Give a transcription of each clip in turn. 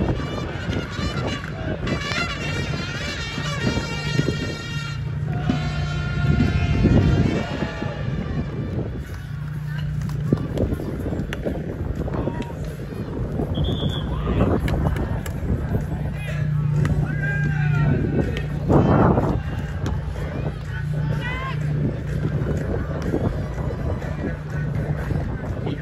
やった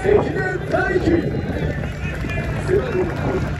Sentinel, Sentinel,